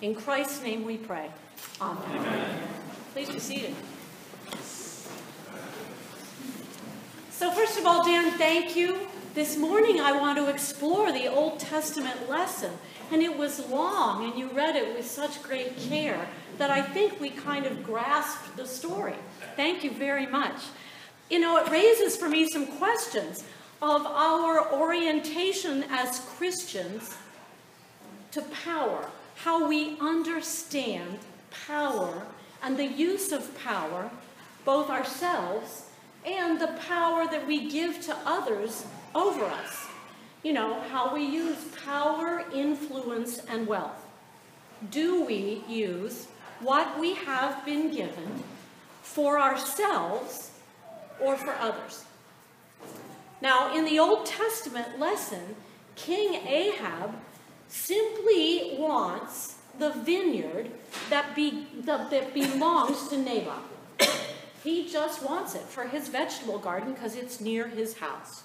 In Christ's name we pray. Amen. Amen. Please be seated. So, first of all, Dan, thank you. This morning I want to explore the Old Testament lesson, and it was long, and you read it with such great care that I think we kind of grasped the story. Thank you very much. You know, it raises for me some questions of our orientation as Christians to power, how we understand power and the use of power, both ourselves and the power that we give to others over us. You know, how we use power, influence, and wealth. Do we use what we have been given for ourselves or for others? Now, in the Old Testament lesson, King Ahab simply wants the vineyard that, be, that, that belongs to Naboth. He just wants it for his vegetable garden because it's near his house.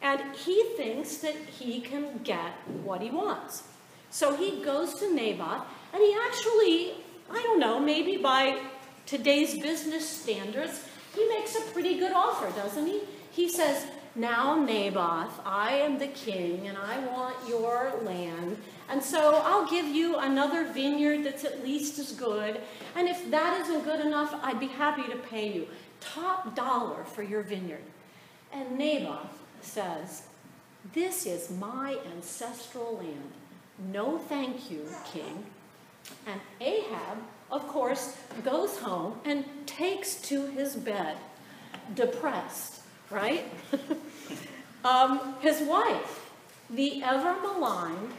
And he thinks that he can get what he wants. So he goes to Naboth, and he actually, I don't know, maybe by today's business standards, he makes a pretty good offer, doesn't he? He says, Now, Naboth, I am the king, and I want your land, and so I'll give you another vineyard that's at least as good. And if that isn't good enough, I'd be happy to pay you top dollar for your vineyard. And Naboth says, This is my ancestral land. No thank you, king. And Ahab, of course, goes home and takes to his bed, depressed, right? um, his wife, the ever maligned,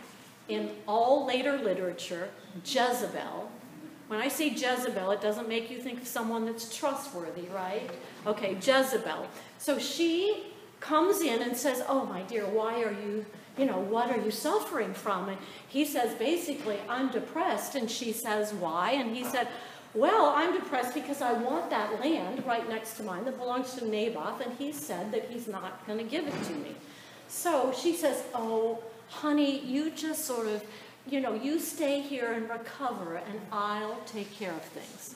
in all later literature, Jezebel. When I say Jezebel, it doesn't make you think of someone that's trustworthy, right? Okay, Jezebel. So she comes in and says, Oh, my dear, why are you, you know, what are you suffering from? And he says, basically, I'm depressed. And she says, Why? And he said, Well, I'm depressed because I want that land right next to mine that belongs to Naboth. And he said that he's not going to give it to me. So she says, Oh, honey, you just sort of, you know, you stay here and recover, and I'll take care of things.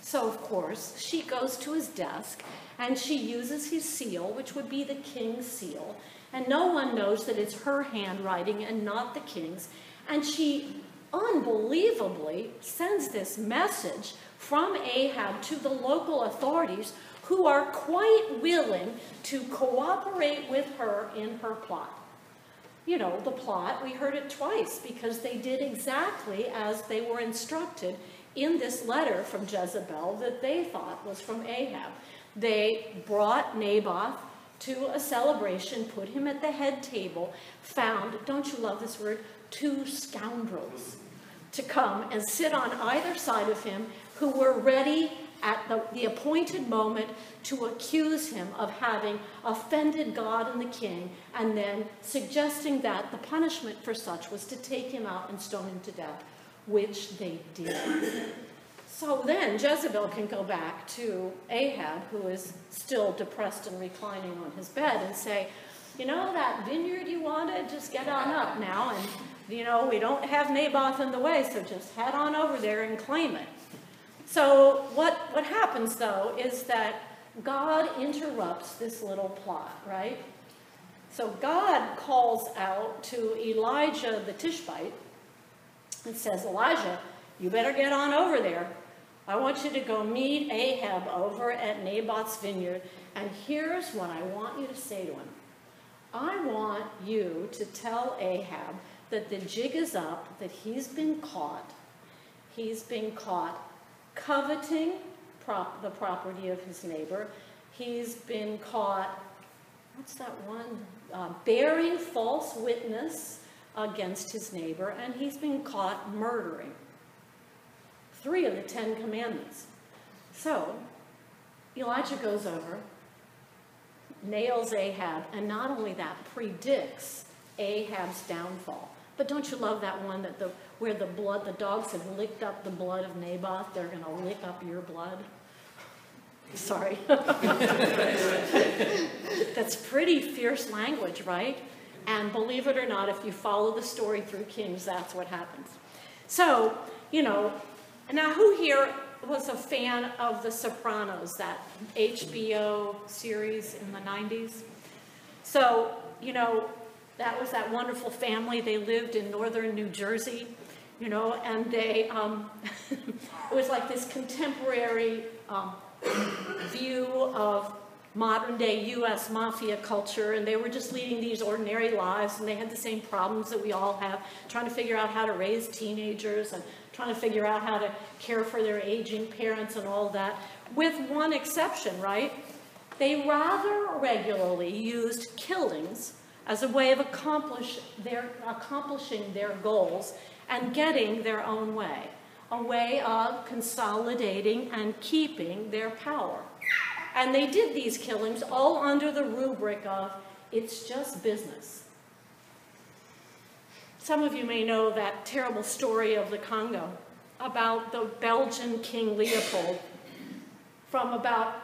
So, of course, she goes to his desk and she uses his seal, which would be the king's seal, and no one knows that it's her handwriting and not the king's. And she unbelievably sends this message from Ahab to the local authorities who are quite willing to cooperate with her in her plot you know, the plot, we heard it twice because they did exactly as they were instructed in this letter from Jezebel that they thought was from Ahab. They brought Naboth to a celebration, put him at the head table, found, don't you love this word, two scoundrels to come and sit on either side of him who were ready at the, the appointed moment to accuse him of having offended God and the king, and then suggesting that the punishment for such was to take him out and stone him to death, which they did. So then Jezebel can go back to Ahab, who is still depressed and reclining on his bed, and say, You know, that vineyard you wanted, just get on up now. And, you know, we don't have Naboth in the way, so just head on over there and claim it. So what, what happens, though, is that God interrupts this little plot, right? So God calls out to Elijah the Tishbite and says, Elijah, you better get on over there. I want you to go meet Ahab over at Naboth's vineyard, and here's what I want you to say to him. I want you to tell Ahab that the jig is up, that he's been caught. He's been caught coveting prop, the property of his neighbor. He's been caught, what's that one? Uh, bearing false witness against his neighbor, and he's been caught murdering. Three of the Ten Commandments. So, Elijah goes over, nails Ahab, and not only that, predicts Ahab's downfall. But don't you love that one that the where the blood, the dogs have licked up the blood of Naboth, they're going to lick up your blood. Sorry. That's pretty fierce language, right? And believe it or not, if you follow the story through Kings, that's what happens. So, you know, now who here was a fan of The Sopranos, that HBO series in the 90s? So, you know, that was that wonderful family. They lived in northern New Jersey, you know, and they, um, it was like this contemporary um, view of modern day US mafia culture, and they were just leading these ordinary lives, and they had the same problems that we all have, trying to figure out how to raise teenagers and trying to figure out how to care for their aging parents and all that, with one exception, right? They rather regularly used killings as a way of accomplish their, accomplishing their goals and getting their own way, a way of consolidating and keeping their power. And they did these killings all under the rubric of it's just business. Some of you may know that terrible story of the Congo about the Belgian King Leopold from about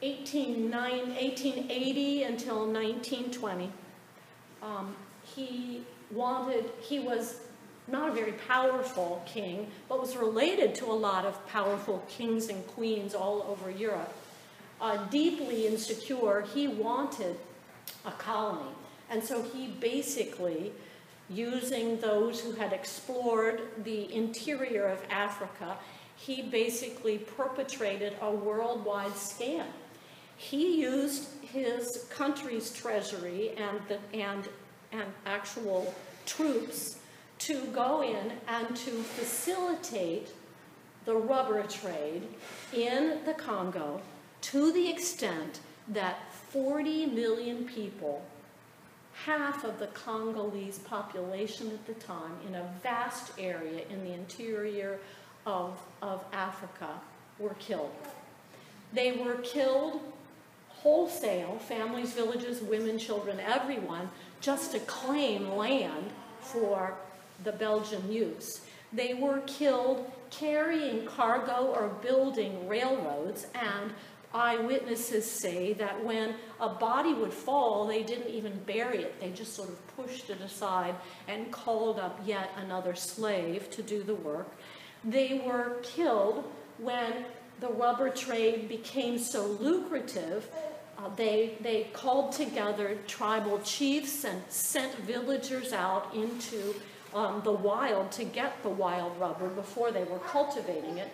1880 until 1920. Um, he wanted, he was not a very powerful king, but was related to a lot of powerful kings and queens all over Europe uh, deeply insecure, he wanted a colony. And so he basically, using those who had explored the interior of Africa, he basically perpetrated a worldwide scam. He used his country's treasury and, the, and, and actual troops to go in and to facilitate the rubber trade in the Congo to the extent that 40 million people, half of the Congolese population at the time, in a vast area in the interior of, of Africa, were killed. They were killed wholesale, families, villages, women, children, everyone, just to claim land for the Belgian use. They were killed carrying cargo or building railroads and eyewitnesses say that when a body would fall, they didn't even bury it. They just sort of pushed it aside and called up yet another slave to do the work. They were killed when the rubber trade became so lucrative. Uh, they, they called together tribal chiefs and sent villagers out into um, the wild to get the wild rubber before they were cultivating it.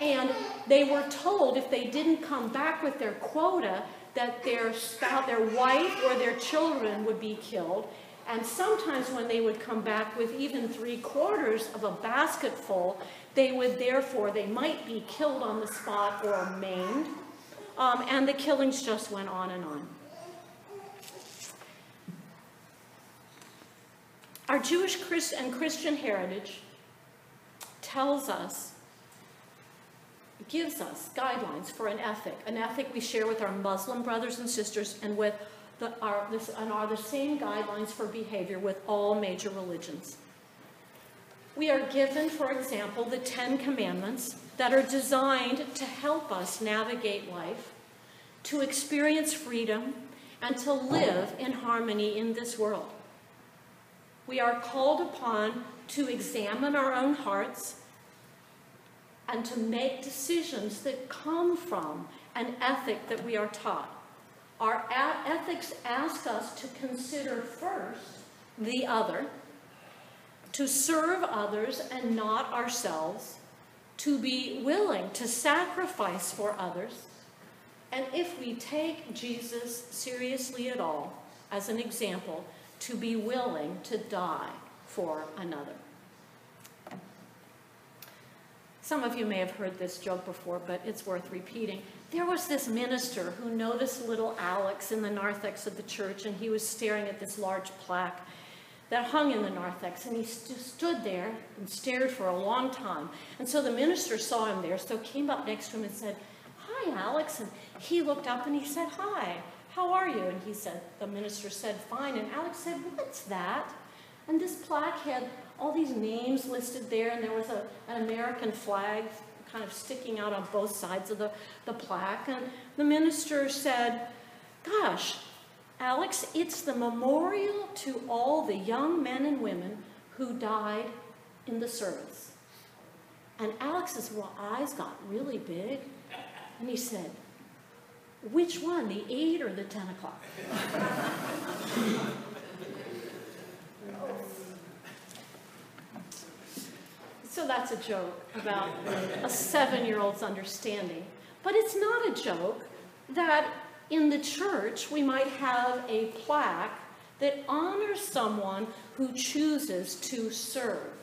And they were told if they didn't come back with their quota, that their spouse, their wife or their children would be killed. And sometimes when they would come back with even three quarters of a basket full, they would therefore, they might be killed on the spot or maimed. Um, and the killings just went on and on. Our Jewish and Christian heritage tells us gives us guidelines for an ethic, an ethic we share with our Muslim brothers and sisters and with the, our, this, and are the same guidelines for behavior with all major religions. We are given, for example, the Ten Commandments that are designed to help us navigate life, to experience freedom, and to live in harmony in this world. We are called upon to examine our own hearts and to make decisions that come from an ethic that we are taught. Our ethics ask us to consider first the other, to serve others and not ourselves, to be willing to sacrifice for others, and if we take Jesus seriously at all, as an example, to be willing to die for another. Some of you may have heard this joke before, but it's worth repeating. There was this minister who noticed little Alex in the narthex of the church, and he was staring at this large plaque that hung in the narthex, and he st stood there and stared for a long time. And so the minister saw him there, so came up next to him and said, Hi, Alex. And he looked up and he said, Hi, how are you? And he said, the minister said, Fine. And Alex said, What's that? And this plaque had all these names listed there, and there was a, an American flag kind of sticking out on both sides of the, the plaque. And the minister said, Gosh, Alex, it's the memorial to all the young men and women who died in the service. And Alex's eyes got really big, and he said, Which one, the 8 or the 10 o'clock? So that's a joke about a seven year old's understanding. But it's not a joke that in the church we might have a plaque that honors someone who chooses to serve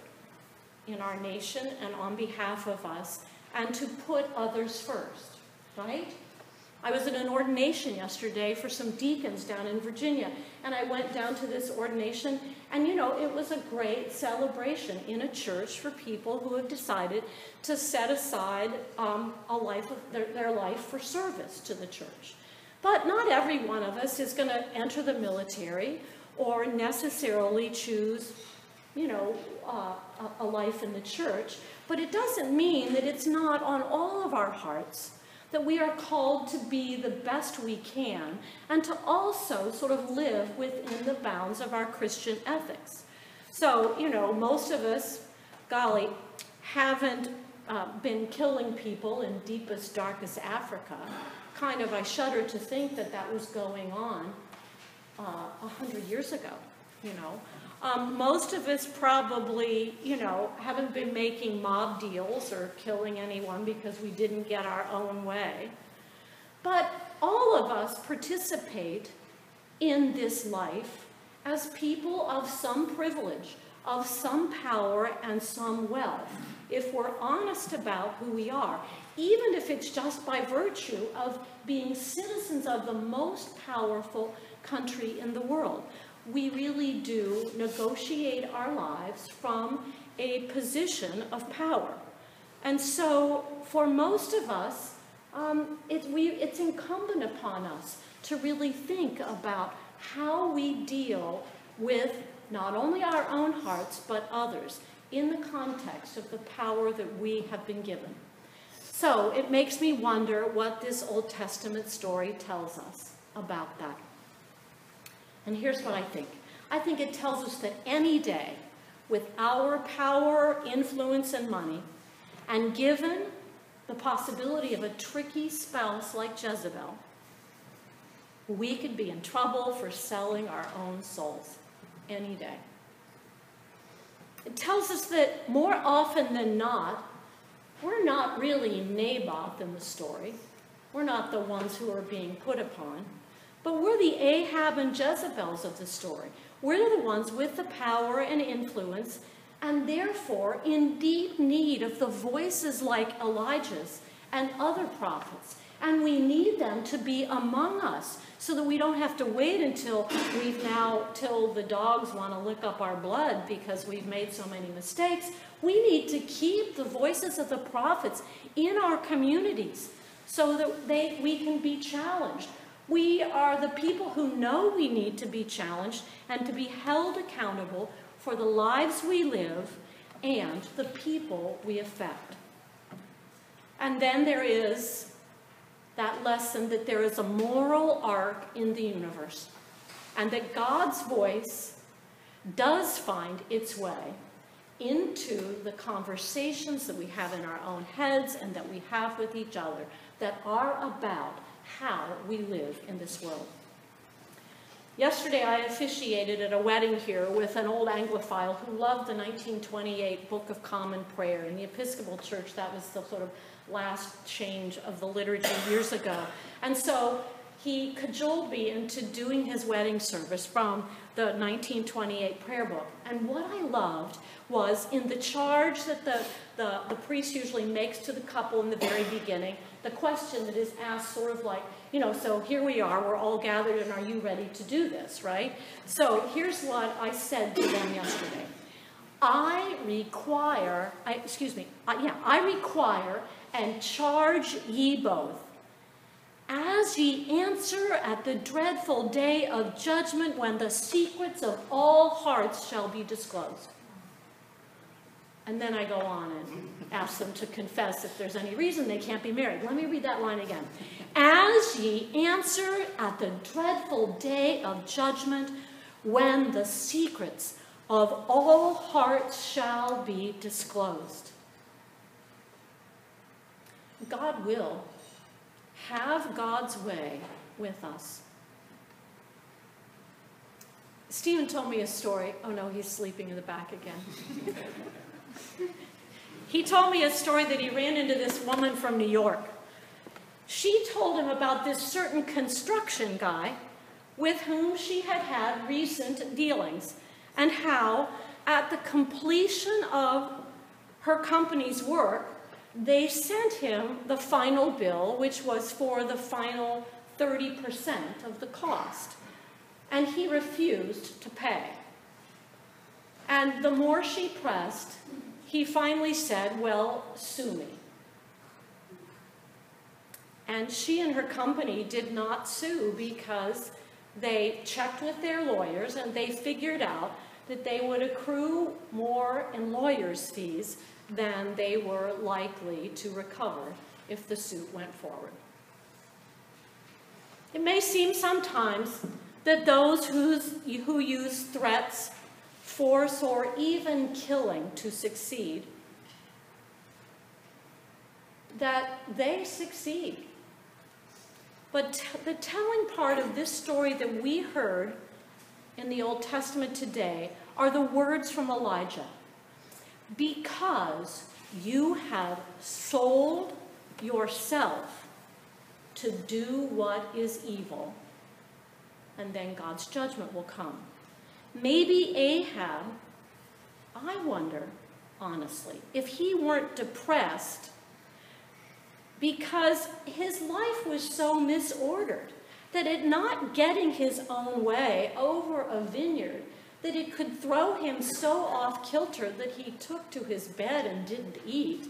in our nation and on behalf of us and to put others first, right? I was at an ordination yesterday for some deacons down in Virginia, and I went down to this ordination, and you know, it was a great celebration in a church for people who have decided to set aside um, a life of their, their life for service to the church. But not every one of us is going to enter the military or necessarily choose, you know, uh, a life in the church. But it doesn't mean that it's not on all of our hearts that we are called to be the best we can and to also sort of live within the bounds of our Christian ethics. So, you know, most of us, golly, haven't uh, been killing people in deepest, darkest Africa. Kind of, I shudder to think that that was going on uh, a uh, hundred years ago, you know. Um, most of us probably, you know, haven't been making mob deals or killing anyone because we didn't get our own way. But all of us participate in this life as people of some privilege, of some power and some wealth, if we're honest about who we are, even if it's just by virtue of being citizens of the most powerful country in the world we really do negotiate our lives from a position of power. And so, for most of us, um, it, we, it's incumbent upon us to really think about how we deal with not only our own hearts, but others in the context of the power that we have been given. So it makes me wonder what this Old Testament story tells us about that. And here's what I think I think it tells us that any day, with our power, influence, and money, and given the possibility of a tricky spouse like Jezebel, we could be in trouble for selling our own souls any day. It tells us that more often than not, we're not really Naboth in the story. We're not the ones who are being put upon. But we're the Ahab and Jezebels of the story. We're the ones with the power and influence, and therefore in deep need of the voices like Elijah's and other prophets. And we need them to be among us so that we don't have to wait until we've now, till the dogs want to lick up our blood because we've made so many mistakes. We need to keep the voices of the prophets in our communities so that they, we can be challenged. We are the people who know we need to be challenged and to be held accountable for the lives we live and the people we affect. And then there is that lesson that there is a moral arc in the universe and that God's voice does find its way into the conversations that we have in our own heads and that we have with each other that are about how we live in this world. Yesterday, I officiated at a wedding here with an old Anglophile who loved the 1928 Book of Common Prayer. In the Episcopal Church, that was the sort of last change of the liturgy years ago. And so he cajoled me into doing his wedding service from the 1928 prayer book. And what I loved was in the charge that the, the, the priest usually makes to the couple in the very beginning, the question that is asked sort of like, you know, so here we are, we're all gathered, and are you ready to do this, right? So here's what I said to them yesterday. I require, I, excuse me, I, yeah, I require and charge ye both, as ye answer at the dreadful day of judgment when the secrets of all hearts shall be disclosed. And then I go on and ask them to confess if there's any reason they can't be married. Let me read that line again. As ye answer at the dreadful day of judgment, when the secrets of all hearts shall be disclosed. God will have God's way with us. Stephen told me a story. Oh no, he's sleeping in the back again. he told me a story that he ran into this woman from New York. She told him about this certain construction guy with whom she had had recent dealings and how, at the completion of her company's work, they sent him the final bill, which was for the final 30% of the cost. And he refused to pay. And the more she pressed, he finally said, Well, sue me. And she and her company did not sue because they checked with their lawyers and they figured out that they would accrue more in lawyers' fees than they were likely to recover if the suit went forward. It may seem sometimes that those who's, who use threats, force, or even killing to succeed, that they succeed. But the telling part of this story that we heard in the Old Testament today are the words from Elijah. Because you have sold yourself to do what is evil, and then God's judgment will come. Maybe Ahab, I wonder, honestly, if he weren't depressed because his life was so misordered that it not getting his own way over a vineyard that it could throw him so off kilter that he took to his bed and didn't eat,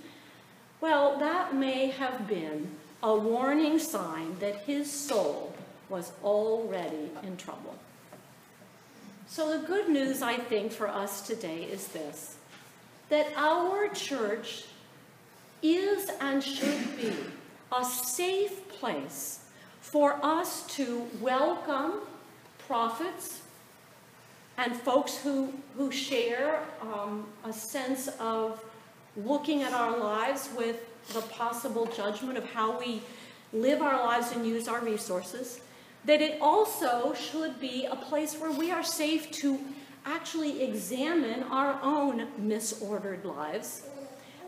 well, that may have been a warning sign that his soul was already in trouble. So, the good news, I think, for us today is this that our church is and should be a safe place for us to welcome prophets and folks who, who share um, a sense of looking at our lives with the possible judgment of how we live our lives and use our resources, that it also should be a place where we are safe to actually examine our own misordered lives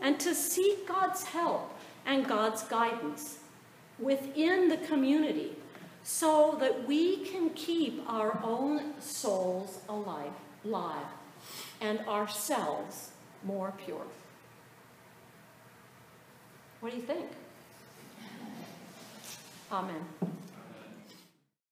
and to seek God's help and God's guidance within the community so that we can keep our own souls alive, and ourselves more pure. What do you think? Amen.